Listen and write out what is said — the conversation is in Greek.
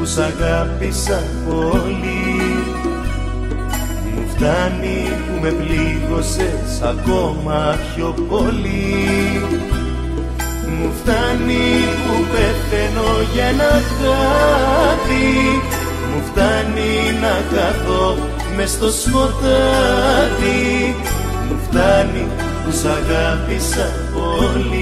που σ' αγάπησα πολύ. Μου φτάνει που με πλήγωσες ακόμα πιο πολύ. Μου φτάνει που πεθαίνω για να χάδι Μου φτάνει να χαθώ μες στο σκοτάδι. Μου φτάνει που σ' αγάπησα πολύ.